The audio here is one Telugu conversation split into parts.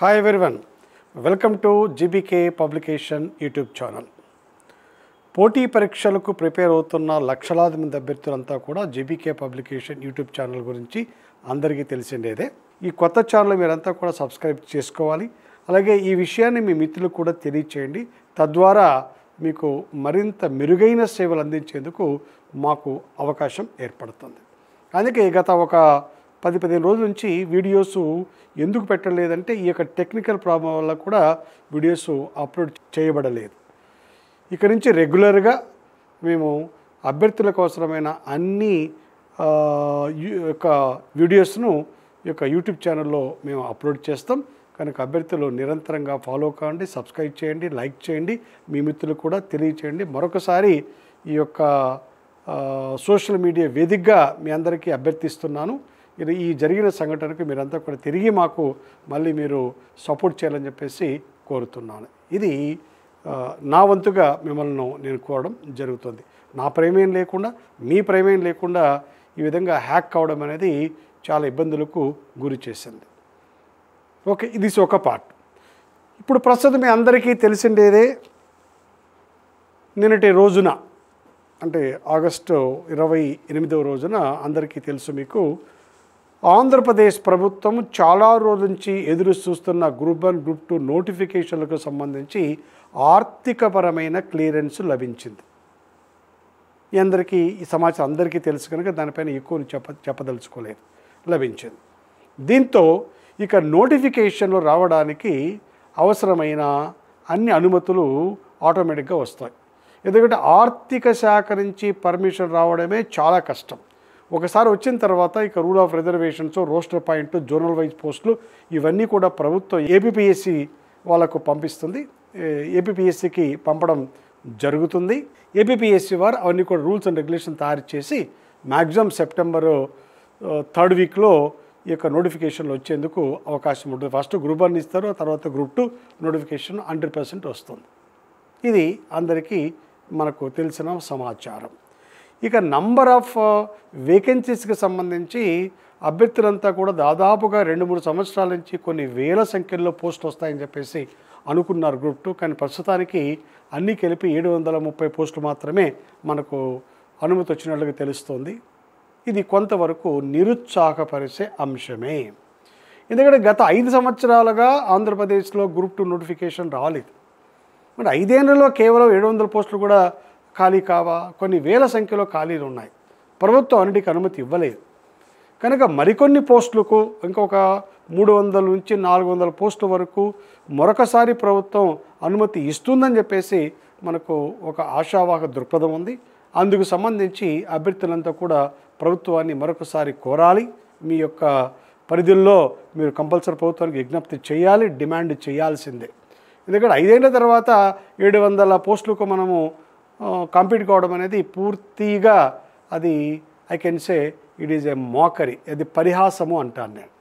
Hi everyone welcome to GBK publication YouTube channel పోటీ పరీక్షలకు ప్రిపేర్ అవుతున్న లక్షలాది మంది అభ్యర్థులంతా కూడా జీబీకే పబ్లికేషన్ యూట్యూబ్ ఛానల్ గురించి అందరికీ తెలిసిండేదే ఈ కొత్త ఛానల్ మీరంతా కూడా సబ్స్క్రైబ్ చేసుకోవాలి. అలాగే ఈ విషయాన్ని మీ మిత్రులకు కూడా తెలియచేయండి. తద్వారా మీకు మరింత మెరుగైన సేవలు అందించేందుకు మాకు అవకాశం ఏర్పడుతుంది. అందుకే గత ఒక పది పదిహేను రోజుల నుంచి వీడియోస్ ఎందుకు పెట్టలేదంటే ఈ యొక్క టెక్నికల్ ప్రాబ్లం వల్ల కూడా వీడియోస్ అప్లోడ్ చేయబడలేదు. ఇక నుంచి రెగ్యులర్గా మేము అభ్యర్థులకు అవసరమైన అన్ని యొక్క వీడియోస్ను ఈ యొక్క యూట్యూబ్ ఛానల్లో మేము అప్లోడ్ చేస్తాం. కనుక అభ్యర్థులు నిరంతరంగా ఫాలో కావండి సబ్స్క్రైబ్ చేయండి లైక్ చేయండి మీ మిత్రులకు కూడా తెలియచేయండి. మరొకసారి ఈ యొక్క సోషల్ మీడియా వేదికగా మీ అందరికీ అభ్యర్థిస్తున్నాను. ఇది ఈ జరిగిన సంఘటనకు మీరంతా కూడా తిరిగి మాకు మళ్ళీ మీరు సపోర్ట్ చేయాలని చెప్పేసి కోరుతున్నాను. ఇది నా వంతుగా మిమ్మల్ని నేను కోరడం జరుగుతుంది. నా ప్రేమేం లేకుండా మీ ప్రేమేం లేకుండా ఈ విధంగా హ్యాక్ కావడం అనేది చాలా ఇబ్బందులకు గురి చేసింది. ఓకే ఇది ఒక పార్ట్. ఇప్పుడు ప్రస్తుతం మీ అందరికీ తెలిసిండేదే నిన్నటి రోజున అంటే ఆగస్టు ఇరవై ఎనిమిదవ రోజున అందరికీ తెలుసు మీకు ఆంధ్రప్రదేశ్ ప్రభుత్వం చాలా రోజుల నుంచి ఎదురు చూస్తున్న గ్రూప్ వన్ గ్రూప్ టూ నోటిఫికేషన్లకు సంబంధించి ఆర్థికపరమైన క్లియరెన్స్ లభించింది. ఈ అందరికీ ఈ సమాచారం అందరికీ తెలుసు కనుక దానిపైన ఎక్కువ చెప్ప చెప్పదలుచుకోలేదు. లభించింది. దీంతో ఇక నోటిఫికేషన్లు రావడానికి అవసరమైన అన్ని అనుమతులు ఆటోమేటిక్గా వస్తాయి. ఎందుకంటే ఆర్థిక శాఖ నుంచి పర్మిషన్ రావడమే చాలా కష్టం. ఒకసారి వచ్చిన తర్వాత ఇక rule of reservations roster point zonal wise పోస్టులు ఇవన్నీ కూడా ప్రభుత్వం ఏపీఎస్సి వాళ్ళకు పంపిస్తుంది. ఏపీఎస్సికి పంపడం జరుగుతుంది. ఏపీఎస్సి వారు అవన్నీ కూడా రూల్స్ అండ్ రెగ్యులేషన్ తయారు చేసి మ్యాక్సిమం సెప్టెంబర్ థర్డ్ వీక్లో ఈ యొక్క నోటిఫికేషన్లు వచ్చేందుకు అవకాశం ఉంటుంది. ఫస్ట్ గ్రూప్ వన్ ఇస్తారు తర్వాత group two notification hundred percent వస్తుంది. ఇది అందరికీ మనకు తెలిసిన సమాచారం. ఇక నంబర్ ఆఫ్ వేకెన్సీస్కి సంబంధించి అభ్యర్థులంతా కూడా దాదాపుగా రెండు మూడు సంవత్సరాల నుంచి కొన్ని వేల సంఖ్యలో పోస్టులు వస్తాయని చెప్పేసి అనుకున్నారు గ్రూప్ టూ కానీ ప్రస్తుతానికి అన్నీ కలిపి ఏడు వందల ముప్పై పోస్టులు మాత్రమే మనకు అనుమతి వచ్చినట్లుగా తెలుస్తోంది. ఇది కొంతవరకు నిరుత్సాహపరిచే అంశమే. ఎందుకంటే గత ఐదు సంవత్సరాలుగా ఆంధ్రప్రదేశ్లో గ్రూప్ టూ నోటిఫికేషన్ రాలేదు. మరి ఐదేళ్ళలో కేవలం ఏడు వందల పోస్టులు కూడా ఖాళీ కావా? కొన్ని వేల సంఖ్యలో ఖాళీలు ఉన్నాయి. ప్రభుత్వం అన్నిటికి అనుమతి ఇవ్వలేదు. కనుక మరికొన్ని పోస్టులకు ఇంకొక మూడు వందల నుంచి నాలుగు వందల పోస్టుల వరకు మరొకసారి ప్రభుత్వం అనుమతి ఇస్తుందని చెప్పేసి మనకు ఒక ఆశావాహ దృక్పథం ఉంది. అందుకు సంబంధించి అభ్యర్థులంతా కూడా ప్రభుత్వాన్ని మరొకసారి కోరాలి. మీ యొక్క పరిధుల్లో మీరు కంపల్సరీ ప్రభుత్వానికి విజ్ఞప్తి చేయాలి డిమాండ్ చేయాల్సిందే. ఎందుకంటే ఐదేళ్ళ తర్వాత ఏడు వందల పోస్టులకు మనము కంప్లీట్ కావడం అనేది పూర్తిగా అది I can say it is a mockery అది పరిహాసము అంటాను నేను.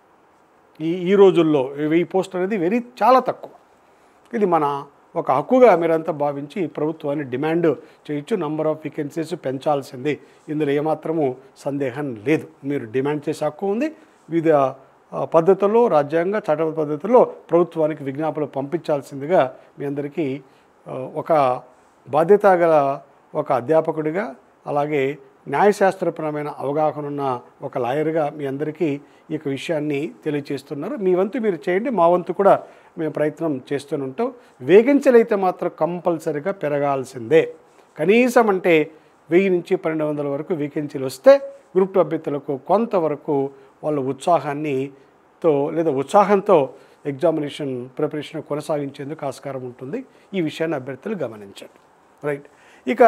ఈ ఈ రోజుల్లో ఈ పోస్ట్ అనేది వెరీ చాలా తక్కువ. ఇది మన ఒక హక్కుగా మీరంతా భావించి ప్రభుత్వాన్ని డిమాండ్ చేయొచ్చు నంబర్ ఆఫ్ వేకెన్సీస్ పెంచాల్సింది. ఇందులో ఏమాత్రము సందేహం లేదు. మీరు డిమాండ్ చేసే హక్కు ఉంది. వివిధ పద్ధతుల్లో రాజ్యాంగ చట్ట పద్ధతుల్లో ప్రభుత్వానికి విజ్ఞాపనలు పంపించాల్సిందిగా మీ అందరికీ ఒక బాధ్యత గల ఒక అధ్యాపకుడిగా అలాగే న్యాయశాస్త్రపరమైన అవగాహన ఉన్న ఒక లాయర్గా మీ అందరికీ ఈ యొక్క విషయాన్ని తెలియజేస్తున్నారు మీ వంతు మీరు చేయండి మా వంతు కూడా మేము ప్రయత్నం చేస్తూనే ఉంటాం. వేగించలైతే మాత్రం కంపల్సరిగా పెరగాల్సిందే. కనీసం అంటే వెయ్యి నుంచి పన్నెండు వందల వరకు వేకెన్సీలు వస్తే గ్రూప్ టూ అభ్యర్థులకు కొంతవరకు వాళ్ళ ఉత్సాహాన్ని తో లేదా ఉత్సాహంతో ఎగ్జామినేషన్ ప్రిపరేషన్ కొనసాగించేందుకు ఆస్కారం ఉంటుంది. ఈ విషయాన్ని అభ్యర్థులు గమనించండి. రైట్. ఇక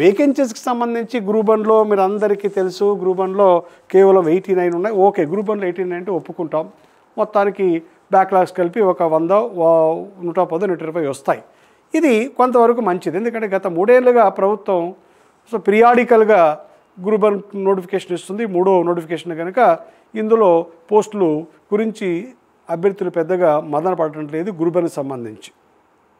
వేకెన్సీస్కి సంబంధించి గ్రూప్ వన్లో మీరు అందరికీ తెలుసు గ్రూప్ వన్లో కేవలం ఎయిటీ నైన్ ఉన్నాయి. ఓకే గ్రూప్ వన్లో ఎయిటీ నైన్ అంటే ఒప్పుకుంటాం. మొత్తానికి బ్యాక్లాగ్స్ కలిపి ఒక వంద నూట పది నూట ఇరవై వస్తాయి. ఇది కొంతవరకు మంచిది. ఎందుకంటే గత మూడేళ్ళుగా ప్రభుత్వం సో పిరియాడికల్గా గ్రూప్ వన్ నోటిఫికేషన్ ఇస్తుంది. మూడో నోటిఫికేషన్ కనుక ఇందులో పోస్టులు గురించి అభ్యర్థులు పెద్దగా మదన పడటం లేదు. గ్రూప్ వన్కి సంబంధించి.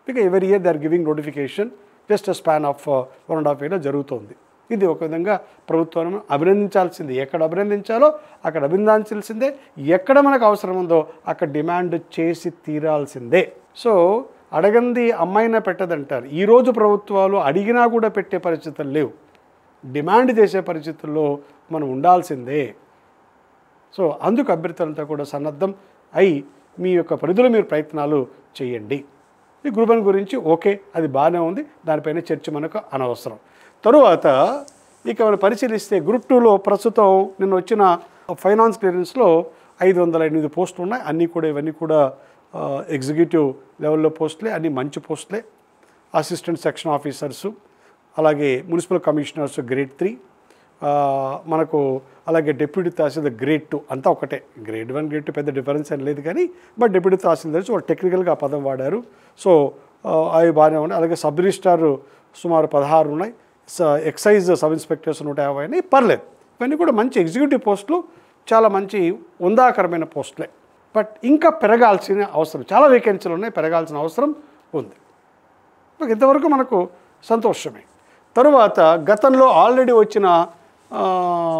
ఇక every year they are giving notification just span of one and half ఇయర్లో జరుగుతోంది. ఇది ఒక విధంగా ప్రభుత్వాన్ని అభినందించాల్సింది. ఎక్కడ అభినందించాలో అక్కడ అభినందించాల్సిందే. ఎక్కడ మనకు అవసరం ఉందో అక్కడ డిమాండ్ చేసి తీరాల్సిందే. సో అడగంది అమ్మాయినా పెట్టదంటారు. ఈరోజు ప్రభుత్వాలు అడిగినా కూడా పెట్టే పరిస్థితులు లేవు. డిమాండ్ చేసే పరిస్థితుల్లో మనం ఉండాల్సిందే. సో అందుకు అభ్యర్థులంతా కూడా సన్నద్ధం అయి మీ యొక్క పరిధిలో మీరు ప్రయత్నాలు చేయండి. ఈ గ్రూప్ గురించి ఓకే అది బాగానే ఉంది దానిపైన చర్చ మనకు అనవసరం. తరువాత ఇక మనం పరిశీలిస్తే గ్రూప్ టూలో ప్రస్తుతం నిన్న వచ్చిన ఫైనాన్స్ క్లియరెన్స్లో ఐదు వందల ఎనిమిది పోస్టులు ఉన్నాయి. అన్నీ కూడా ఇవన్నీ కూడా ఎగ్జిక్యూటివ్ లెవెల్లో పోస్టులే అన్నీ మంచి పోస్టులే. అసిస్టెంట్ సెక్షన్ ఆఫీసర్సు అలాగే మున్సిపల్ కమిషనర్స్ గ్రేడ్ త్రీ. మనకు అలాగే డిప్యూటీ తహసీల్దార్ గ్రేడ్ టూ అంతా ఒకటే. గ్రేడ్ వన్ గ్రేడ్ టూ పెద్ద డిఫరెన్స్ అని లేదు కానీ బట్ డిప్యూటీ తహసీల్దార్స్ వాళ్ళు టెక్నికల్గా ఆ పదం వాడారు. సో అవి బాగానే ఉన్నాయి అలాగే సబ్ రిజిస్టార్ సుమారు పదహారు ఉన్నాయి. స- ఎక్సైజ్ సబ్ ఇన్స్పెక్టర్స్ నూట యాభై అని పర్లేదు. ఇవన్నీ కూడా మంచి ఎగ్జిక్యూటివ్ పోస్టులు చాలా మంచి ఉందాకరమైన పోస్టులే. బట్ ఇంకా పెరగాల్సిన అవసరం చాలా వేకెన్సీలు ఉన్నాయి పెరగాల్సిన అవసరం ఉంది. ఇంతవరకు మనకు సంతోషమే. తరువాత గతంలో ఆల్రెడీ వచ్చిన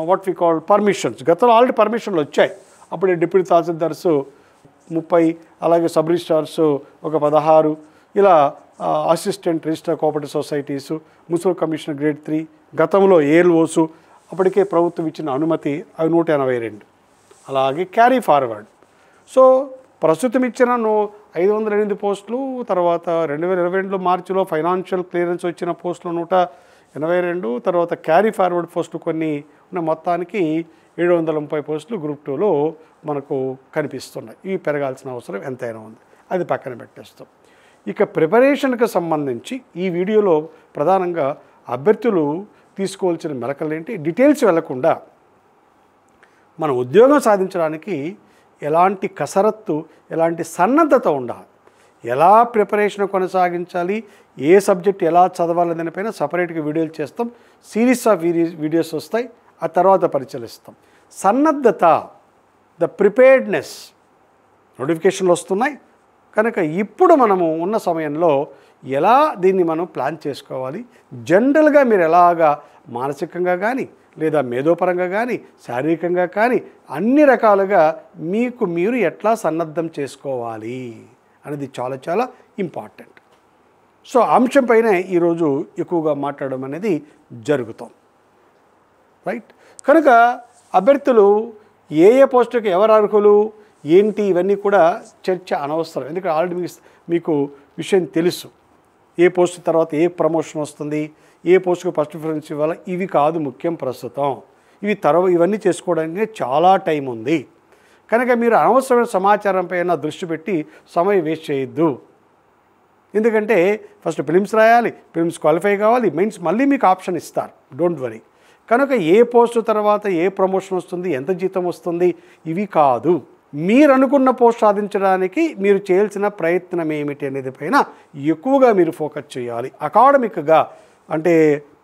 వాట్ వి కాల్ పర్మిషన్స్ గతంలో ఆల్రెడీ పర్మిషన్లు వచ్చాయి. అప్పుడు డిప్యూటీ తహసీల్దార్స్ ముప్పై అలాగే సబ్ రిజిస్టార్స్ ఒక పదహారు ఇలా assistant register cooperative societies municipal commissioner grade three గతంలో ఏఎల్ఓసు అప్పటికే ప్రభుత్వం ఇచ్చిన అనుమతి అవి నూట ఎనభై రెండు. అలాగే క్యారీ ఫార్వర్డ్ సో ప్రస్తుతం ఇచ్చిన నో ఐదు వందల ఎనిమిది పోస్టులు తర్వాత రెండు వేల ఇరవై రెండులో మార్చిలో ఫైనాన్షియల్ క్లియరెన్స్ వచ్చిన పోస్టులు నూట ఎనభై రెండు తర్వాత క్యారీ ఫార్వర్డ్ పోస్టులు కొన్ని ఉన్న మొత్తానికి ఏడు వందల ముప్పై పోస్టులు గ్రూప్ టూలో మనకు కనిపిస్తున్నాయి. ఇవి పెరగాల్సిన అవసరం ఎంతైనా ఉంది. అది పక్కన పెట్టేస్తాం. ఇక ప్రిపరేషన్కి సంబంధించి ఈ వీడియోలో ప్రధానంగా అభ్యర్థులు తీసుకోవాల్సిన మెలకలు ఏంటి? డీటెయిల్స్ వెళ్ళకుండా మనం ఉద్యోగం సాధించడానికి ఎలాంటి కసరత్తు ఎలాంటి సన్నద్ధత ఉండాలి. ఎలా ప్రిపరేషన్ కొనసాగించాలి ఏ సబ్జెక్ట్ ఎలా చదవాలి దానిపైన సపరేట్గా వీడియోలు చేస్తాం. సిరీస్ ఆఫ్ వీడియోస్ వీడియోస్ వస్తాయి. ఆ తర్వాత పరిశీలిస్తాం. సన్నద్ధత ద ప్రిపేర్డ్నెస్ నోటిఫికేషన్లు వస్తున్నాయి. కనుక ఇప్పుడు మనము ఉన్న సమయంలో ఎలా దీన్ని మనం ప్లాన్ చేసుకోవాలి? జనరల్గా మీరు ఎలాగా మానసికంగా కానీ లేదా మేధోపరంగా కానీ శారీరకంగా కానీ అన్ని రకాలుగా మీకు మీరు ఎట్లా సన్నద్ధం చేసుకోవాలి? అనేది చాలా చాలా ఇంపార్టెంట్. సో అంశం పైన ఈరోజు ఎక్కువగా మాట్లాడడం అనేది జరుగుతాం. రైట్? కనుక అభ్యర్థులు ఏ ఏ పోస్టుకి ఎవరు అర్హులు ఏంటి ఇవన్నీ కూడా చర్చ అనవసరం. ఎందుకంటే ఆల్రెడీ మీకు మీకు విషయం తెలుసు. ఏ పోస్ట్ తర్వాత ఏ ప్రమోషన్ వస్తుంది ఏ పోస్టుకు ఫస్ట్ ప్రిఫరెన్స్ ఇవ్వాలి ఇవి కాదు ముఖ్యం ప్రస్తుతం. ఇవి తర్వా ఇవన్నీ చేసుకోవడానికి చాలా టైం ఉంది. కనుక మీరు అనవసరమైన సమాచారం పైన దృష్టి పెట్టి సమయం వేస్ట్ చేయొద్దు. ఎందుకంటే ఫస్ట్ ఫిలిమ్స్ రాయాలి ఫిలిమ్స్ క్వాలిఫై కావాలి మెయిన్స్ మళ్ళీ మీకు ఆప్షన్ ఇస్తారు. డోంట్ వరీ కనుక ఏ పోస్ట్ తర్వాత ఏ ప్రమోషన్ వస్తుంది ఎంత జీతం వస్తుంది ఇవి కాదు. మీరు అనుకున్న పోస్ట్ సాధించడానికి మీరు చేయాల్సిన ప్రయత్నం ఏమిటి అనేది పైన ఎక్కువగా మీరు ఫోకస్ చేయాలి. అకాడమిక్గా అంటే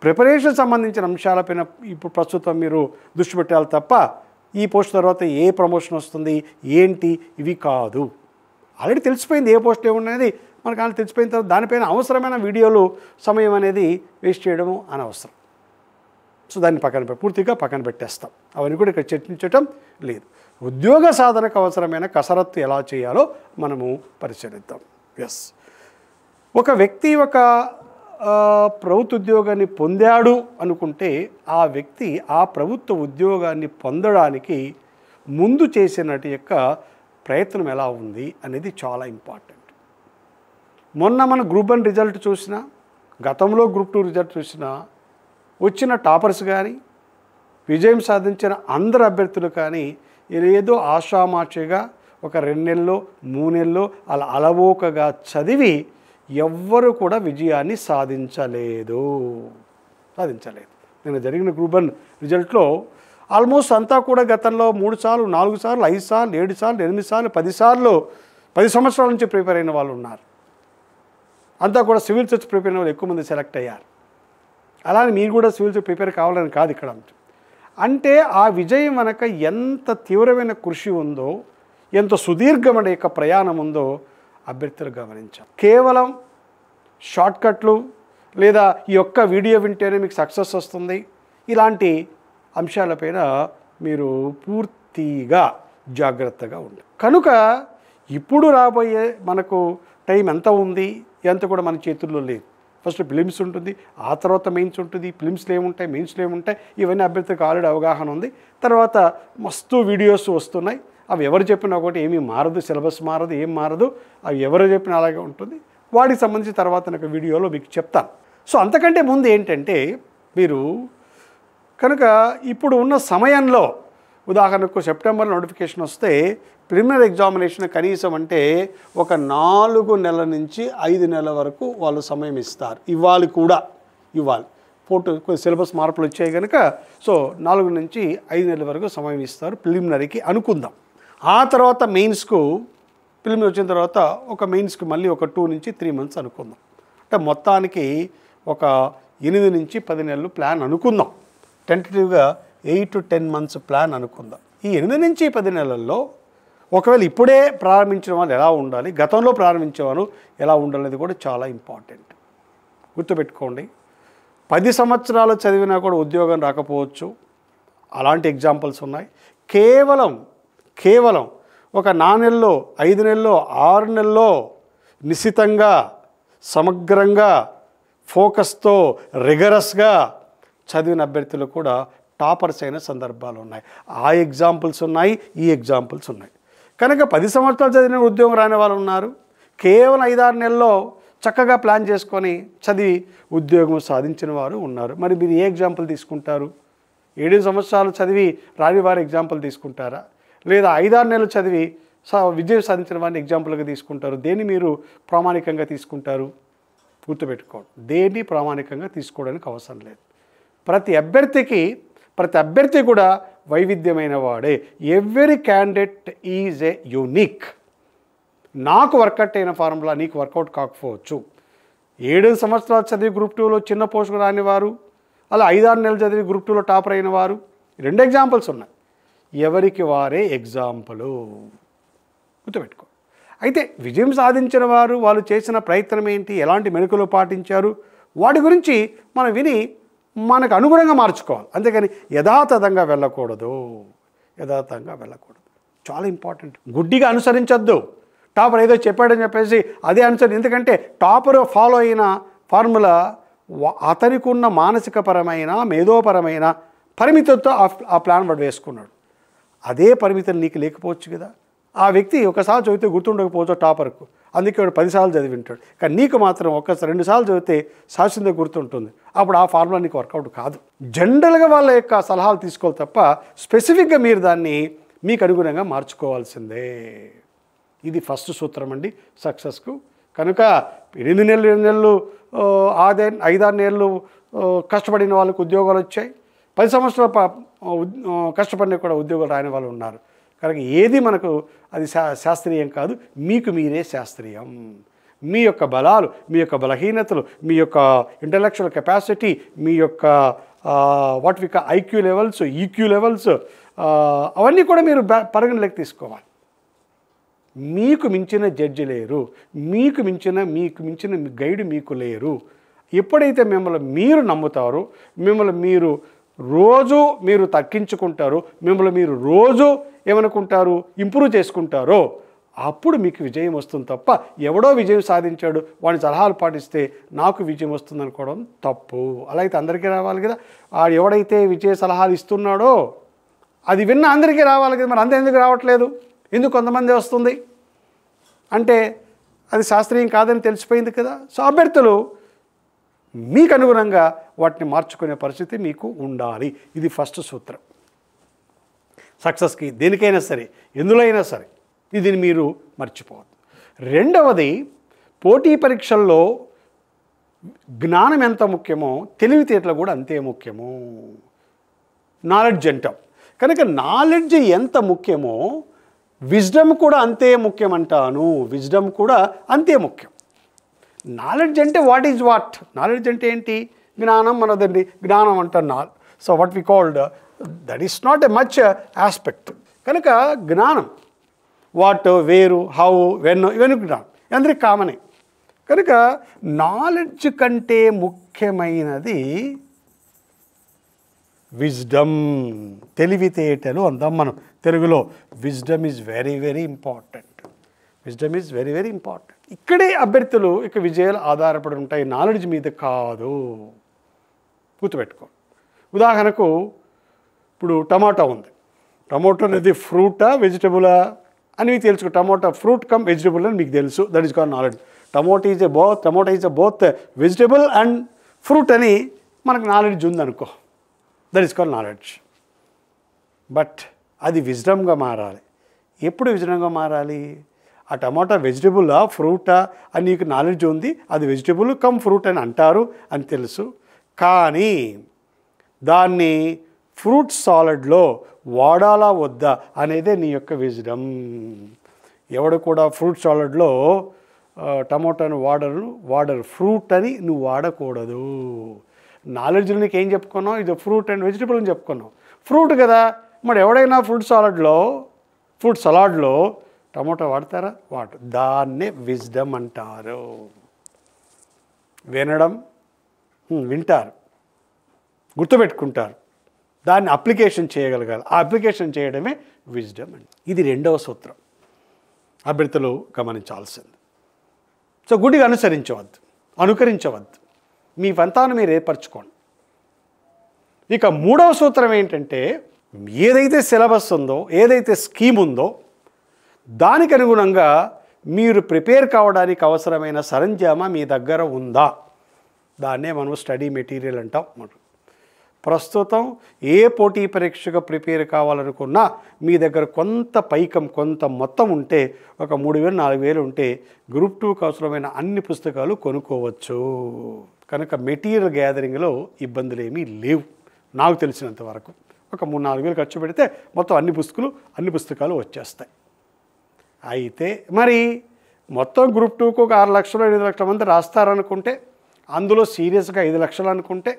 ప్రిపరేషన్ సంబంధించిన అంశాలపైన ఇప్పుడు ప్రస్తుతం మీరు దృష్టి పెట్టాలి తప్ప ఈ పోస్ట్ తర్వాత ఏ ప్రమోషన్ వస్తుంది? ఏంటి? ఇవి కాదు. ఆల్రెడీ తెలిసిపోయింది ఏ పోస్ట్ ఏమున్నది మనకు ఆల్రెడీ తెలిసిపోయిన తర్వాత దానిపైన అవసరమైన వీడియోలు సమయం అనేది వేస్ట్ చేయడము అనవసరం. సో దాన్ని పక్కన పూర్తిగా పక్కన పెట్టేస్తాం. అవన్నీ కూడా ఇక్కడ చర్చించటం లేదు. ఉద్యోగ సాధనకు అవసరమైన కసరత్తు ఎలా చేయాలో మనము పరిశీలిద్దాం. ఎస్ ఒక వ్యక్తి ఒక ప్రభుత్వ ఉద్యోగాన్ని పొందాడు అనుకుంటే ఆ వ్యక్తి ఆ ప్రభుత్వ ఉద్యోగాన్ని పొందడానికి ముందు చేసినటి యొక్క ప్రయత్నం ఎలా ఉంది అనేది చాలా ఇంపార్టెంట్. మొన్న మన గ్రూప్ వన్ రిజల్ట్ చూసినా గతంలో గ్రూప్ టూ రిజల్ట్ చూసినా వచ్చిన టాపర్స్ కానీ విజయం సాధించిన అందరు అభ్యర్థులు కానీ ఏదో ఆషామాషిగా ఒక రెండు నెలలో మూడు నెలలో అలా అలవోకగా చదివి ఎవ్వరు కూడా విజయాన్ని సాధించలేదు. సాధించలేదు. నేను జరిగిన గ్రూప్ వన్ రిజల్ట్లో ఆల్మోస్ట్ అంతా కూడా గతంలో మూడు సార్లు నాలుగు సార్లు ఐదు సార్లు ఏడు సార్లు ఎనిమిది సార్లు పది సార్లు పది సంవత్సరాల నుంచి ప్రిపేర్ అయిన వాళ్ళు ఉన్నారు. అంతా కూడా సివిల్ సర్చ్ ప్రిపేర్ అయిన వాళ్ళు ఎక్కువ మంది సెలెక్ట్ అయ్యారు. అలానే మీరు కూడా సివిల్ సర్చ్ ప్రిపేర్ కావాలని కాదు ఇక్కడ అంటే ఆ విజయం వెనక ఎంత తీవ్రమైన కృషి ఉందో ఎంత సుదీర్ఘమైన యొక్క ప్రయాణం ఉందో అభ్యర్థులు గమనించాం. కేవలం షార్ట్కట్లు లేదా ఈ యొక్క వీడియో వింటేనే మీకు సక్సెస్ వస్తుంది. ఇలాంటి అంశాలపైన మీరు పూర్తిగా జాగ్రత్తగా ఉండాలి కనుక ఇప్పుడు రాబోయే మనకు టైం ఎంత ఉంది? ఎంత కూడా మన చేతుల్లో లేదు. ఫస్ట్ ఫిలిమ్స్ ఉంటుంది ఆ తర్వాత మెయిన్స్ ఉంటుంది ఫిలిమ్స్లు ఏముంటాయి మెయిన్స్లో ఏముంటాయి ఇవన్నీ అభ్యర్థికి ఆల్రెడీ అవగాహన ఉంది. తర్వాత మస్తు వీడియోస్ వస్తున్నాయి. అవి ఎవరు చెప్పినా ఒకటి ఏమీ మారదు సిలబస్ మారదు ఏం మారదు అవి ఎవరు చెప్పినా అలాగే ఉంటుంది. వాటికి సంబంధించి తర్వాత నాకు వీడియోలో మీకు చెప్తాను. సో అంతకంటే ముందు ఏంటంటే మీరు కనుక ఇప్పుడు ఉన్న సమయంలో ఉదాహరణకు సెప్టెంబర్ నోటిఫికేషన్ వస్తే ప్రిలిమినరీ ఎగ్జామినేషన్ కనీసం అంటే ఒక నాలుగు నెలల నుంచి ఐదు నెలల వరకు వాళ్ళు సమయం ఇస్తారు. ఇవ్వాలి కూడా ఇవ్వాలి. ఫోటో సిలబస్ మార్పులు వచ్చాయి కనుక సో నాలుగు నుంచి ఐదు నెలల వరకు సమయం ఇస్తారు ప్రిలిమినరీకి అనుకుందాం. ఆ తర్వాత మెయిన్స్కు ప్రిలిమినరీ వచ్చిన తర్వాత ఒక మెయిన్స్కి మళ్ళీ ఒక టూ నుంచి త్రీ మంత్స్ అనుకుందాం. అంటే మొత్తానికి ఒక ఎనిమిది నుంచి పది నెలలు ప్లాన్ అనుకుందాం. టెంటటివ్గా eight to ten months plan అనుకుందాం. ఈ ఎనిమిది నుంచి పది నెలల్లో ఒకవేళ ఇప్పుడే ప్రారంభించిన వాళ్ళు ఎలా ఉండాలి గతంలో ప్రారంభించేవారు ఎలా ఉండాలనేది కూడా చాలా ఇంపార్టెంట్. గుర్తుపెట్టుకోండి. పది సంవత్సరాలు చదివినా కూడా ఉద్యోగం రాకపోవచ్చు. అలాంటి ఎగ్జాంపుల్స్ ఉన్నాయి. కేవలం కేవలం ఒక నా నెలలో ఐదు నెలల్లో ఆరు నెలల్లో నిశితంగా సమగ్రంగా ఫోకస్తో రిగరస్గా చదివిన అభ్యర్థులు కూడా టాపర్స్ అయిన సందర్భాలు ఉన్నాయి. ఆ ఎగ్జాంపుల్స్ ఉన్నాయి ఈ ఎగ్జాంపుల్స్ ఉన్నాయి. కనుక పది సంవత్సరాలు చదివిన ఉద్యోగం రాని వాళ్ళు ఉన్నారు. కేవలం ఐదారు నెలల్లో చక్కగా ప్లాన్ చేసుకొని చదివి ఉద్యోగం సాధించిన వారు ఉన్నారు. మరి మీరు ఏ ఎగ్జాంపుల్ తీసుకుంటారు? ఏడు సంవత్సరాలు చదివి రాని వారి ఎగ్జాంపుల్ తీసుకుంటారా? లేదా ఐదారు నెలలు చదివి విజయం సాధించిన వారిని ఎగ్జాంపుల్గా తీసుకుంటారు. దేన్ని మీరు ప్రామాణికంగా తీసుకుంటారు? గుర్తుపెట్టుకోండి. దేన్ని ప్రామాణికంగా తీసుకోవడానికి అవసరం లేదు. ప్రతి అభ్యర్థికి ప్రతి అభ్యర్థి కూడా వైవిధ్యమైన వాడే. Every candidate is a unique నాకు వర్కౌట్ అయిన ఫార్ములా నీకు వర్కౌట్ కాకపోవచ్చు. ఏడు సంవత్సరాలు చదివి గ్రూప్ టూలో చిన్న పోస్టుకు రాని వారు అలా ఐదారు నెలలు చదివి గ్రూప్ టూలో టాపర్ అయిన వారు. రెండు ఎగ్జాంపుల్స్ ఉన్నాయి. ఎవరికి వారే ఎగ్జాంపులు? గుర్తుపెట్టుకో. అయితే విజయం సాధించిన వారు వాళ్ళు చేసిన ప్రయత్నం ఏంటి? ఎలాంటి మెనుకులు పాటించారు? వాటి గురించి మనం విని మనకు అనుగుణంగా మార్చుకోవాలి. అంతేకాని యథాతథంగా వెళ్ళకూడదు. యథాతథంగా వెళ్ళకూడదు. చాలా ఇంపార్టెంట్. గుడ్డిగా అనుసరించొద్దు. టాపర్ ఏదో చెప్పాడని చెప్పేసి అదే అనుసరి ఎందుకంటే టాపర్ ఫాలో అయిన ఫార్ములా అతనికి ఉన్న మానసికపరమైన మేధోపరమైన పరిమితులతో ఆ- ఆ ప్లాన్ వాడు వేసుకున్నాడు. అదే పరిమితులు నీకు లేకపోవచ్చు కదా. ఆ వ్యక్తి ఒకసారి చదివితే గుర్తుండకపోవచ్చు టాపర్కు అందుకే వాడు పదిసార్లు చదివి వింటాడు కానీ నీకు మాత్రం ఒక్కసారి రెండు సార్లు చదివితే శాశ్వతంగా గుర్తుంటుంది. అప్పుడు ఆ ఫార్ములా నీకు వర్కౌట్ కాదు. జనరల్గా వాళ్ళ యొక్క సలహాలు తీసుకోవాలి తప్ప స్పెసిఫిక్గా మీరు దాన్ని మీకు అనుగుణంగా మార్చుకోవాల్సిందే. ఇది ఫస్ట్ సూత్రం అండి సక్సెస్కు కనుక ఎనిమిది నెలలు ఎనిమిది నెలలు ఆదే ఐదారు నెలలు కష్టపడిన వాళ్ళకు ఉద్యోగాలు వచ్చాయి. పది సంవత్సరాల కష్టపడిన కూడా ఉద్యోగాలు రాని వాళ్ళు ఉన్నారు. కనుక ఏది మనకు అది శా శాస్త్రీయం కాదు మీకు మీరే శాస్త్రీయం. మీ యొక్క బలాలు మీ యొక్క బలహీనతలు మీ యొక్క ఇంటలెక్చువల్ కెపాసిటీ మీ యొక్క వాట్ విక ఐక్యూ లెవెల్స్ ఈక్యూ లెవెల్స్ అవన్నీ కూడా మీరు పరిగణలోకి తీసుకోవాలి. మీకు మించిన జడ్జి లేరు. మీకు మించిన మీకు మించిన గైడ్ మీకు లేరు. ఎప్పుడైతే మిమ్మల్ని మీరు నమ్ముతారో మిమ్మల్ని మీరు రోజు మీరు తగ్గించుకుంటారో మిమ్మల్ని మీరు రోజు ఏమనుకుంటారు ఇంప్రూవ్ చేసుకుంటారో అప్పుడు మీకు విజయం వస్తుంది తప్ప ఎవడో విజయం సాధించాడు వాడి సలహాలు పాటిస్తే నాకు విజయం వస్తుంది అనుకోవడం తప్పు. అలా అయితే అందరికీ రావాలి కదా. ఆ ఎవడైతే విజయ సలహాలు ఇస్తున్నాడో అది విన్న అందరికీ రావాలి కదా. మరి అందరూ ఎందుకు రావట్లేదు? ఎందుకు కొంతమంది వస్తుంది? అంటే అది శాస్త్రీయం కాదని తెలిసిపోయింది కదా. సో అభ్యర్థులు మీకు అనుగుణంగా వాటిని మార్చుకునే పరిస్థితి మీకు ఉండాలి. ఇది ఫస్ట్ సూత్రం. సక్సెస్కి దేనికైనా సరే ఎందులో అయినా సరే ఇది మీరు మర్చిపోవద్దు. రెండవది పోటీ పరీక్షల్లో జ్ఞానం ఎంత ముఖ్యమో తెలివితేటలు కూడా అంతే ముఖ్యము. నాలెడ్జ్ అంటాం. కనుక నాలెడ్జ్ ఎంత ముఖ్యమో విజ్డమ్ కూడా అంతే ముఖ్యం అంటాను విజ్డమ్ కూడా అంతే ముఖ్యం. నాలెడ్జ్ అంటే వాట్ ఈజ్ వాట్ నాలెడ్జ్ అంటే ఏంటి? జ్ఞానం మనదండి జ్ఞానం అంటారు నా so what we called that is not a much aspect కనుక జ్ఞానం వాట్ వేరు హౌ వెన్ ఇవన్నీ జ్ఞానం. అందరికీ కామనే కనుక నాలెడ్జ్ కంటే ముఖ్యమైనది విజ్డమ్ తెలివితేటలు అందాం మనం. తెలుగులో wisdom is very very important wisdom is very very important ఇక్కడే అభ్యర్థులు ఇక విజయాలు ఆధారపడి ఉంటాయి. నాలెడ్జ్ మీద కాదు. గుర్తుపెట్టుకో. ఉదాహరణకు ఇప్పుడు టమాటా ఉంది. టమాటో అనేది ఫ్రూటా వెజిటబులా అని మీకు తెలుసుకో టమాటా ఫ్రూట్ కమ్ వెజిటబుల్ అని మీకు తెలుసు. That is call knowledge tomato is a both tomato is a both vegetable and fruit అని మనకు నాలెడ్జ్ ఉందనుకో. That is call knowledge but అది విజ్డమ్గా మారాలి. ఎప్పుడు విజ్డమ్గా మారాలి? ఆ టమాటా వెజిటబులా ఫ్రూటా అని నీకు నాలెడ్జ్ ఉంది అది వెజిటబుల్ కమ్ ఫ్రూట్ అని అంటారు అని తెలుసు. కానీ దాన్ని ఫ్రూట్ సాలడ్లో వాడాలా వద్దా అనేదే నీ యొక్క విజ్డమ్ ఎవడు కూడా ఫ్రూట్ సాలడ్లో ఆ, టమోటాను వాడరు వాడరు. ఫ్రూట్ అని నువ్వు వాడకూడదు. నాలెడ్జ్లో నీకు ఏం చెప్పుకున్నావు? ఇది ఫ్రూట్ అండ్ వెజిటబుల్ అని చెప్పుకున్నావు. ఫ్రూట్ కదా. మరి ఎవడైనా ఫ్రూట్ సాలడ్లో ఫ్రూట్ సలాడ్లో టమోటా వాడతారా? వాడు. దాన్నే విజ్డమ్ అంటారు. వినడం వింటారు. గుర్తుపెట్టుకుంటారు. దాన్ని అప్లికేషన్ చేయగలగాలి. ఆ అప్లికేషన్ చేయడమే విజ్డమ్ అండి ఇది రెండవ సూత్రం. అభ్యర్థులు గమనించాల్సింది. సో గుడిగా అనుసరించవద్దు. అనుకరించవద్దు. మీ వంతాన్ని మీరు ఏర్పరచుకోండి. ఇక మూడవ సూత్రం ఏంటంటే ఏదైతే సిలబస్ ఉందో ఏదైతే స్కీమ్ ఉందో దానికి అనుగుణంగా మీరు ప్రిపేర్ కావడానికి అవసరమైన సరంజామా మీ దగ్గర ఉందా? దాన్నే మనం స్టడీ మెటీరియల్ అంటాం. మనం ప్రస్తుతం ఏ పోటీ పరీక్షగా ప్రిపేర్ కావాలనుకున్నా మీ దగ్గర కొంత పైకం కొంత మొత్తం ఉంటే ఒక మూడు వేలు నాలుగు వేలు ఉంటే గ్రూప్ టూకు అవసరమైన అన్ని పుస్తకాలు కొనుక్కోవచ్చు. కనుక మెటీరియల్ గ్యాదరింగ్లో ఇబ్బందులు ఏమీ లేవు. నాకు తెలిసినంత వరకు. ఒక మూడు నాలుగు వేలు ఖర్చు పెడితే మొత్తం అన్ని పుస్తకాలు అన్ని పుస్తకాలు వచ్చేస్తాయి. అయితే మరి మొత్తం గ్రూప్ టూకు ఒక ఆరు లక్షలు ఎనిమిది లక్షల మంది రాస్తారనుకుంటే అందులో సీరియస్గా ఐదు లక్షలు అనుకుంటే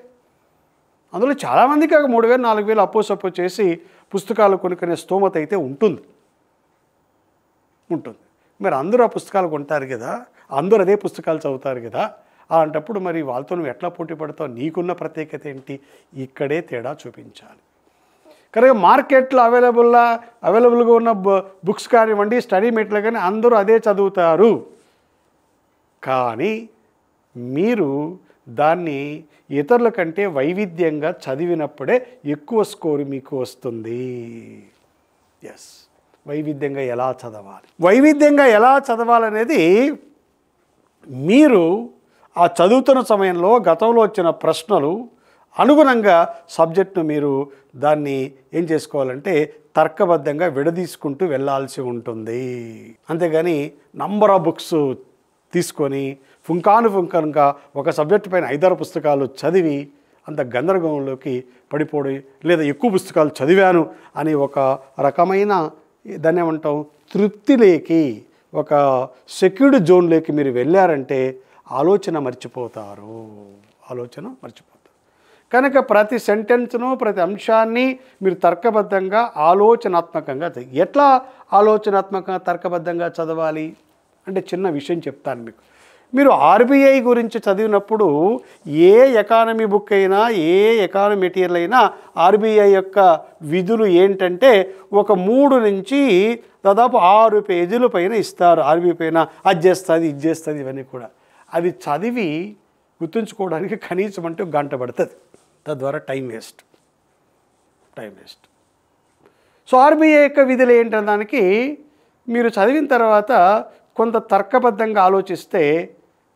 అందులో చాలామందికి ఒక మూడు వేలు నాలుగు వేలు అప్పు సప్పు చేసి పుస్తకాలు కొనుక్కునే స్తోమత అయితే ఉంటుంది. ఉంటుంది. మరి అందరూ ఆ పుస్తకాలు కొంటారు కదా అందరూ అదే పుస్తకాలు చదువుతారు కదా అలాంటప్పుడు మరి వాళ్ళతో నువ్వు ఎట్లా పోటీ పడతావు? నీకున్న ప్రత్యేకత ఏంటి? ఇక్కడే తేడా చూపించాలి. కనుక మార్కెట్లో అవైలబుల్లా అవైలబుల్గా ఉన్న బు- బుక్స్ కానివ్వండి స్టడీ మెటీరియల్ కానీ అందరూ అదే చదువుతారు. కానీ మీరు దాన్ని ఇతరుల కంటే వైవిధ్యంగా చదివినప్పుడే ఎక్కువ స్కోరు మీకు వస్తుంది. ఎస్ వైవిధ్యంగా ఎలా చదవాలి? వైవిధ్యంగా ఎలా చదవాలనేది మీరు ఆ చదువుతున్న సమయంలో గతంలో వచ్చిన ప్రశ్నలు అనుగుణంగా సబ్జెక్ట్ను మీరు దాన్ని ఏం చేసుకోవాలంటే తర్కబద్ధంగా విడదీసుకుంటూ వెళ్ళాల్సి ఉంటుంది. అంతేగాని నంబర్ ఆఫ్ బుక్స్ తీసుకొని ఫుంకాను ఫుంకానుగా ఒక సబ్జెక్ట్ పైన ఐదారు పుస్తకాలు చదివి అంత గందరగోళంలోకి పడిపోయి లేదా ఎక్కువ పుస్తకాలు చదివాను అని ఒక రకమైన దాన్ని ఏమంటాం తృప్తిలేకి ఒక సెక్యూర్డ్ జోన్లోకి మీరు వెళ్ళారంటే ఆలోచన మర్చిపోతారు. ఆలోచన మర్చిపోతారు కనుక ప్రతి సెంటెన్స్ను ప్రతి అంశాన్ని మీరు తర్కబద్ధంగా ఆలోచనాత్మకంగా ఎట్లా ఆలోచనాత్మకంగా తర్కబద్ధంగా చదవాలి? అంటే చిన్న విషయం చెప్తాను మీకు. మీరు ఆర్బీఐ గురించి చదివినప్పుడు ఏ ఎకానమీ బుక్ అయినా ఏ ఎకానమీ మెటీరియల్ అయినా ఆర్బీఐ యొక్క విధులు ఏంటంటే ఒక మూడు నుంచి దాదాపు ఆరు పేజీల పైన ఇస్తారు. ఆర్బీఐ పైన అది చేస్తుంది ఇది చేస్తుంది ఇవన్నీ కూడా. అది చదివి గుర్తుంచుకోవడానికి కనీసం అంటే గంట పడుతుంది. తద్వారా time waste. Time waste. So RBI యొక్క విధులు ఏంటనే దానికి మీరు చదివిన తర్వాత కొంత తర్కబద్ధంగా ఆలోచిస్తే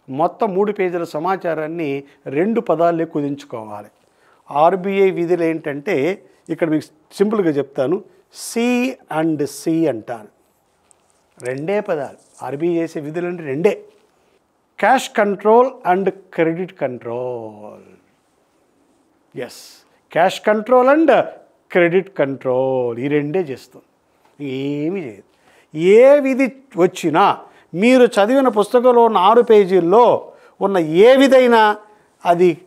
మొత్తం మూడు పేజీల సమాచారాన్ని రెండు పదాలే కుదించుకోవాలి. ఆర్బీఐ విధులు ఏంటంటే ఇక్కడ మీకు సింపుల్గా చెప్తాను. సి అండ్ సి అంటాను రెండే పదాలు. ఆర్బీఐ చేసే విధులు అంటే రెండే. Cash control and credit control. Yes cash control and credit control ఈ రెండే చేస్తుంది. ఏమీ చేయదు. ఏ విధి వచ్చినా మీరు చదివిన పుస్తకంలో ఉన్న ఆరు పేజీల్లో ఉన్న ఏ విధైనా అది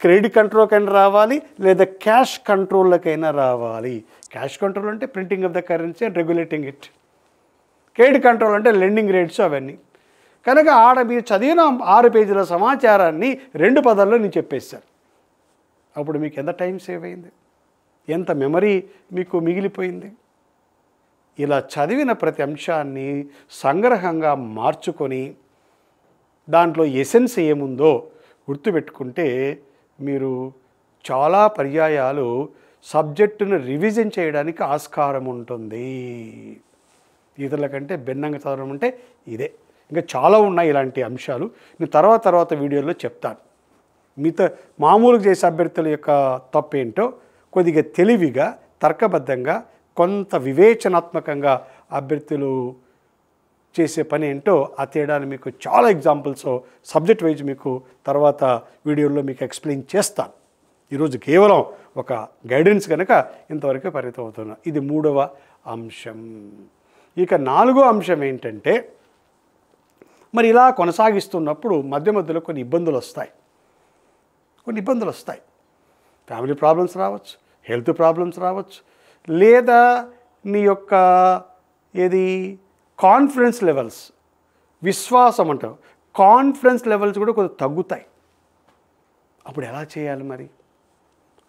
క్రెడిట్ కంట్రోల్కైనా రావాలి లేదా క్యాష్ కంట్రోల్కైనా రావాలి. క్యాష్ కంట్రోల్ అంటే printing of the currency and regulating it. Credit control అంటే లెండింగ్ రేట్స్ అవన్నీ. కనుక ఆడ మీరు చదివిన ఆరు పేజీల సమాచారాన్ని రెండు పదాల్లో నేను చెప్పేశాను. అప్పుడు మీకు ఎంత టైం సేవ్ అయింది? ఎంత మెమరీ మీకు మిగిలిపోయింది? ఇలా చదివిన ప్రతి అంశాన్ని సంగ్రహంగా మార్చుకొని దాంట్లో ఎసెన్స్ ఏముందో గుర్తుపెట్టుకుంటే మీరు చాలా పర్యాయాలు సబ్జెక్టును రివిజన్ చేయడానికి ఆస్కారం ఉంటుంది. ఇతరుల కంటే భిన్నంగా చదవడం అంటే ఇదే. ఇంకా చాలా ఉన్నాయి ఇలాంటి అంశాలు. నేను తర్వాత తర్వాత వీడియోలో చెప్తాను. మిగతా మామూలుగా చేసే అభ్యర్థుల యొక్క తప్పేంటో కొద్దిగా తెలివిగా తర్కబద్ధంగా కొంత వివేచనాత్మకంగా అభ్యర్థులు చేసే పని ఏంటో ఆ తేడాను మీకు చాలా ఎగ్జాంపుల్స్ సబ్జెక్ట్ వైజ్ మీకు తర్వాత వీడియోలో మీకు ఎక్స్ప్లెయిన్ చేస్తాను. ఈరోజు కేవలం ఒక గైడెన్స్ కనుక ఇంతవరకు పరిమితం అవుతున్నా ఇది మూడవ అంశం. ఇక నాలుగో అంశం ఏంటంటే మరి ఇలా కొనసాగిస్తున్నప్పుడు మధ్య మధ్యలో కొన్ని ఇబ్బందులు వస్తాయి. కొన్ని ఇబ్బందులు వస్తాయి. ఫ్యామిలీ ప్రాబ్లమ్స్ రావచ్చు హెల్త్ ప్రాబ్లమ్స్ రావచ్చు లేదా నీ యొక్క ఏది కాన్ఫిడెన్స్ లెవెల్స్ విశ్వాసం అంటారు. కాన్ఫిడెన్స్ లెవెల్స్ కూడా కొంచెం తగ్గుతాయి. అప్పుడు ఎలా చేయాలి మరి?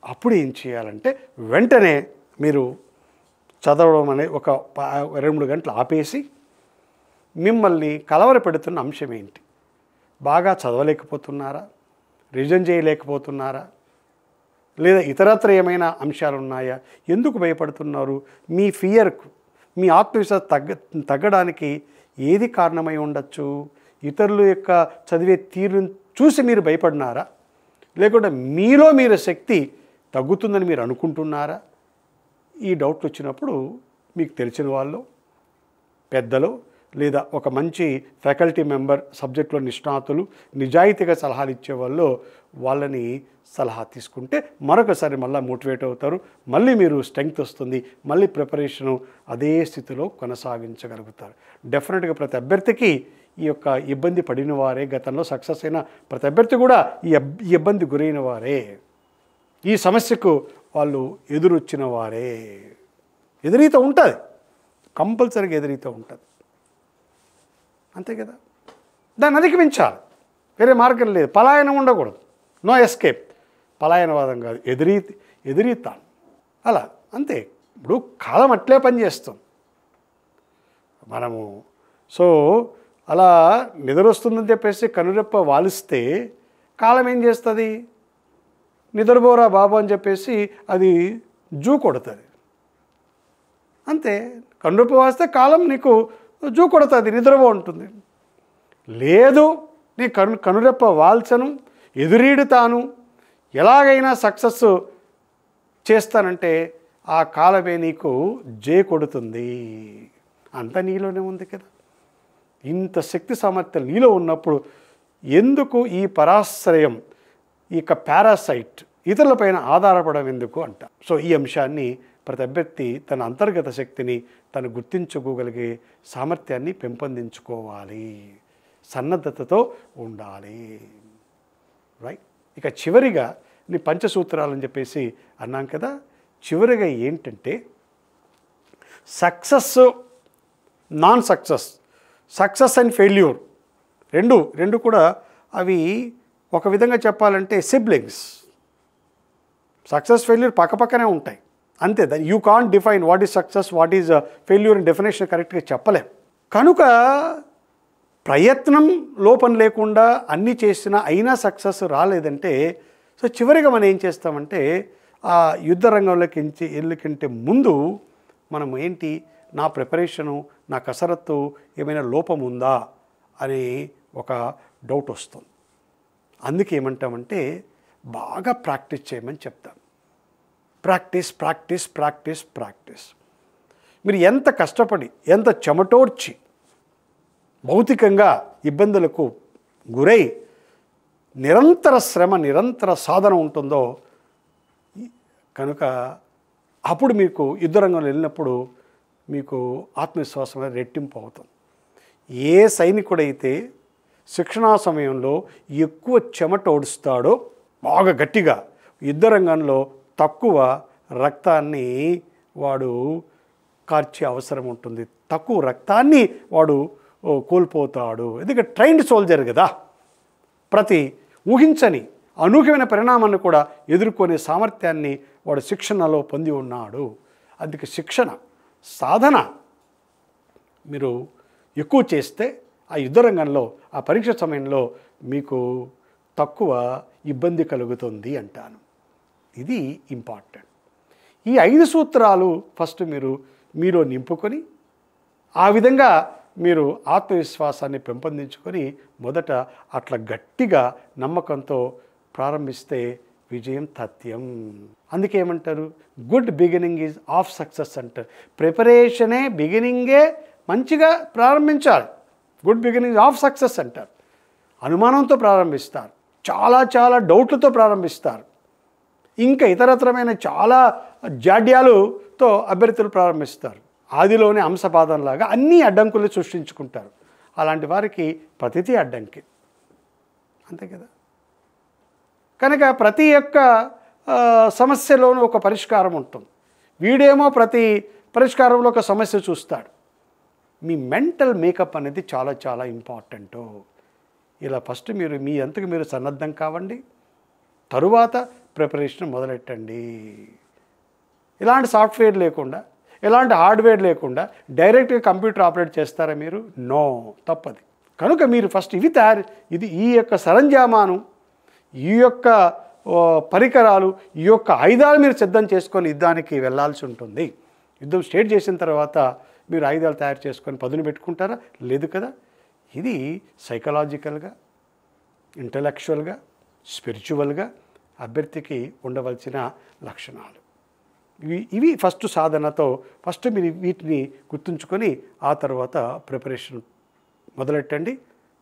అప్పుడు ఏం చేయాలంటే వెంటనే మీరు చదవడం అనే ఒక ప- రెండు మూడు గంటలు ఆపేసి మిమ్మల్ని కలవర పెడుతున్న అంశం ఏంటి? బాగా చదవలేకపోతున్నారా? రిజన్ చేయలేకపోతున్నారా? లేదా ఇతరత్ర ఏమైనా అంశాలు ఉన్నాయా ఎందుకు భయపడుతున్నారు? మీ ఫియర్కు మీ ఆత్మవిశ్వాసం తగ్గ తగ్గడానికి ఏది కారణమై ఉండొచ్చు? ఇతరుల యొక్క చదివే తీరును చూసి మీరు భయపడినారా? లేకుంటే మీలో మీరు శక్తి తగ్గుతుందని మీరు అనుకుంటున్నారా? ఈ డౌట్లు వచ్చినప్పుడు మీకు తెలిసిన వాళ్ళు పెద్దలు లేదా ఒక మంచి ఫ్యాకల్టీ మెంబర్ సబ్జెక్టులో నిష్ణాతులు నిజాయితీగా సలహాలు ఇచ్చే వాళ్ళు వాళ్ళని సలహా తీసుకుంటే మరొకసారి మళ్ళీ మోటివేట్ అవుతారు. మళ్ళీ మీరు స్ట్రెంగ్త్ వస్తుంది. మళ్ళీ ప్రిపరేషను అదే స్థితిలో కొనసాగించగలుగుతారు. డెఫినెట్గా ప్రతి అభ్యర్థికి ఈ యొక్క ఇబ్బంది పడిన వారే గతంలో సక్సెస్ అయిన ప్రతి అభ్యర్థి కూడా ఈ ఈ ఇబ్బంది గురైన వారే. ఈ సమస్యకు వాళ్ళు ఎదురొచ్చిన వారే. ఎదురీత ఉంటుంది. కంపల్సరీగా ఎదురీత ఉంటుంది. అంతే కదా? దాన్ని అధిగమించాలి. వేరే మార్గం లేదు. పలాయనం ఉండకూడదు. నో ఎస్కేప్ పలాయనవాదం కాదు. ఎదిరి ఎదిరితాను అలా. అంతే. ఇప్పుడు కాలం అట్లే పనిచేస్తుంది. మనము సో అలా నిద్ర వస్తుందని చెప్పేసి కనురెప్ప వాలిస్తే కాలం ఏం చేస్తుంది? నిద్రపోరా బాబు అని చెప్పేసి అది జూ కొడుతుంది. అంతే. కనురెప్ప వాస్తే కాలం నీకు జూ కొడుతుంది నిద్రపో ఉంటుంది లేదు నీ కను కనురెప్ప వాల్చను ఎదురీడుతాను. ఎలాగైనా సక్సెస్ చేస్తానంటే ఆ కాలమే నీకు జే కొడుతుంది. అంత నీలోనే ఉంది కదా. ఇంత శక్తి సామర్థ్యం నీలో ఉన్నప్పుడు ఎందుకు ఈ పరాశ్రయం ఈ యొక్క పారాసైట్ ఇతరులపైన ఆధారపడడం ఎందుకు అంట. సో ఈ అంశాన్ని ప్రతి అభ్యర్థి తన అంతర్గత శక్తిని తను గుర్తించుకోగలిగే సామర్థ్యాన్ని పెంపొందించుకోవాలి. సన్నద్ధతతో ఉండాలి. రైట్ ఇక చివరిగా నీ పంచసూత్రాలని చెప్పేసి అన్నాం కదా చివరిగా ఏంటంటే success non success success and failure రెండు రెండు కూడా అవి ఒక విధంగా చెప్పాలంటే సిబ్లింగ్స్ సక్సెస్ ఫెయిల్యూర్ పక్కపక్కనే ఉంటాయి. అంతే దాని you can't define what is success what is failure అని డెఫినేషన్ కరెక్ట్గా చెప్పలేం. కనుక ప్రయత్నం లోపం లేకుండా అన్నీ చేసినా అయినా సక్సెస్ రాలేదంటే సో చివరిగా మనం ఏం చేస్తామంటే ఆ యుద్ధ రంగంలోకి ఎంచి వెళ్ళకంటే ముందు మనం ఏంటి నా ప్రిపరేషను నా కసరత్తు ఏమైనా లోపం ఉందా అని ఒక డౌట్ వస్తుంది. అందుకే ఏమంటామంటే బాగా ప్రాక్టీస్ చేయమని చెప్తాను. Practice practice practice practice. మీరు ఎంత కష్టపడి ఎంత చెమటోడ్చి భౌతికంగా ఇబ్బందులకు గురై నిరంతర శ్రమ నిరంతర సాధన ఉంటుందో కనుక అప్పుడు మీకు యుద్ధరంగంలో వెళ్ళినప్పుడు మీకు ఆత్మవిశ్వాసం అనేది రెట్టింపు అవుతుంది. ఏ సైనికుడైతే శిక్షణా సమయంలో ఎక్కువ చెమట ఓడుస్తాడో బాగా గట్టిగా యుద్ధ రంగంలో తక్కువ రక్తాన్ని వాడు కార్చే అవసరం ఉంటుంది. తక్కువ రక్తాన్ని వాడు కోల్పోతాడు. ఎందుకంటే ట్రైన్డ్ సోల్జర్ కదా. ప్రతి ఊహించని అనూహ్యమైన పరిణామాన్ని కూడా ఎదుర్కొనే సామర్థ్యాన్ని వాడు శిక్షణలో పొంది ఉన్నాడు. అందుకే శిక్షణ సాధన మీరు ఎక్కువ చేస్తే ఆ యుద్ధ రంగంలో ఆ పరీక్ష సమయంలో మీకు తక్కువ ఇబ్బంది కలుగుతుంది అంటాను. ఇది ఇంపార్టెంట్. ఈ ఐదు సూత్రాలు ఫస్ట్ మీరు మీరు నింపుకొని ఆ విధంగా మీరు ఆత్మవిశ్వాసాన్ని పెంపొందించుకొని మొదట అట్లా గట్టిగా నమ్మకంతో ప్రారంభిస్తే విజయం తథ్యం. అందుకే ఏమంటారు? Good beginning is half success అంటారు. ప్రిపరేషనే బిగినింగే మంచిగా ప్రారంభించాలి. గుడ్ బిగినింగ్ ఆఫ్ సక్సెస్ అంటారు. అనుమానంతో ప్రారంభిస్తారు. చాలా చాలా డౌట్లతో ప్రారంభిస్తారు. ఇంకా ఇతరతరమైన చాలా జాడ్యాలుతో అభ్యర్థులు ప్రారంభిస్తారు. ఆదిలోనే అంశపాదంలాగా అన్ని అడ్డంకులు సృష్టించుకుంటారు. అలాంటి వారికి ప్రతిదీ అడ్డంకి. అంతే కదా? కనుక ప్రతి ఒక్క సమస్యలోనూ ఒక పరిష్కారం ఉంటుంది. వీడేమో ప్రతి పరిష్కారంలో ఒక సమస్య చూస్తాడు. మీ మెంటల్ మేకప్ అనేది చాలా చాలా ఇంపార్టెంట్. ఇలా ఫస్ట్ మీరు మీ అంతకు మీరు సన్నద్ధం కావండి. తరువాత ప్రిపరేషన్ మొదలెట్టండి. ఇలాంటి సాఫ్ట్వేర్ లేకుండా ఎలాంటి హార్డ్వేర్ లేకుండా డైరెక్ట్గా కంప్యూటర్ ఆపరేట్ చేస్తారా మీరు? నో తప్పది. కనుక మీరు ఫస్ట్ ఇవి తయారు ఇది ఈ యొక్క సరంజామాను ఈ యొక్క పరికరాలు ఈ యొక్క ఆయుధాలు మీరు సిద్ధం చేసుకొని యుద్ధానికి వెళ్ళాల్సి ఉంటుంది. యుద్ధం స్టేట్ చేసిన తర్వాత మీరు ఆయుధాలు తయారు చేసుకొని పదును పెట్టుకుంటారా? లేదు కదా. ఇది సైకలాజికల్గా ఇంటలెక్చువల్గా స్పిరిచువల్గా అభ్యర్థికి ఉండవలసిన లక్షణాలు. ఇవి ఇవి ఫస్ట్ సాధనతో ఫస్ట్ మీరు వీటిని గుర్తుంచుకొని ఆ తర్వాత ప్రిపరేషన్ మొదలెట్టండి.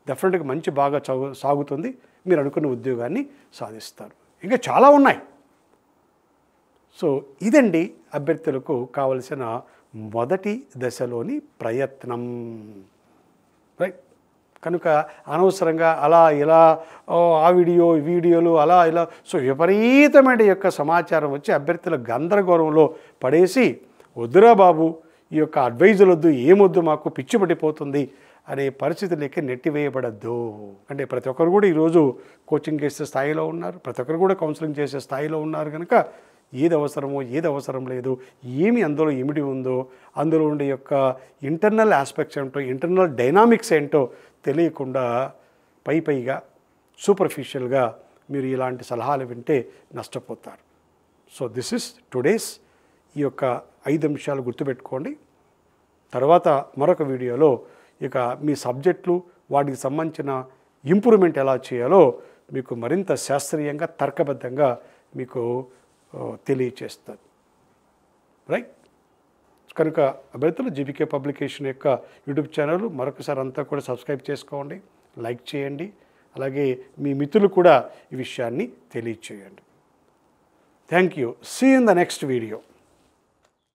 డెఫినెట్గా మంచి బాగా చదువు సాగుతుంది. మీరు అనుకున్న ఉద్యోగాన్ని సాధిస్తారు. ఇంకా చాలా ఉన్నాయి. సో ఇదండి అభ్యర్థులకు కావలసిన మొదటి దశలోని ప్రయత్నం. రైట్ కనుక అనవసరంగా అలా ఇలా ఆ వీడియో ఈ వీడియోలు అలా ఇలా సో విపరీతమైన యొక్క సమాచారం వచ్చి అభ్యర్థుల గందరగోళంలో పడేసి వద్దురా బాబు ఈ యొక్క అడ్వైజులు వద్దు ఏమొద్దు మాకు పిచ్చి పడిపోతుంది అనే పరిస్థితులకి నెట్టివేయబడద్దు అంటే ప్రతి ఒక్కరు కూడా ఈరోజు కోచింగ్ చేసే స్థాయిలో ఉన్నారు ప్రతి ఒక్కరు కూడా కౌన్సిలింగ్ చేసే స్థాయిలో ఉన్నారు కనుక ఏది అవసరమో ఏది అవసరం లేదు ఏమి అందులో ఇమిడి ఉందో అందులో ఉండే యొక్క ఇంటర్నల్ ఆస్పెక్ట్స్ ఏంటో ఇంటర్నల్ డైనామిక్స్ ఏంటో తెలియకుండా పై పైగా సూపర్ఫిషియల్గా మీరు ఇలాంటి సలహాలు వింటే నష్టపోతారు. సో దిస్ ఇస్ టుడేస్ ఈ యొక్క ఐదు అంశాలు గుర్తుపెట్టుకోండి. తర్వాత మరొక వీడియోలో ఇక మీ సబ్జెక్టులు వాటికి సంబంధించిన ఇంప్రూవ్మెంట్ ఎలా చేయాలో మీకు మరింత శాస్త్రీయంగా తర్కబద్ధంగా మీకు తెలియచేస్తుంది. రైట్ కనుక అభ్యర్థులు జీబీకే పబ్లికేషన్ యొక్క యూట్యూబ్ ఛానల్ మరొకసారి అంతా కూడా సబ్స్క్రైబ్ చేసుకోండి లైక్ చేయండి అలాగే మీ మిత్రులు కూడా ఈ విషయాన్ని తెలియచేయండి. Thank you see in the next video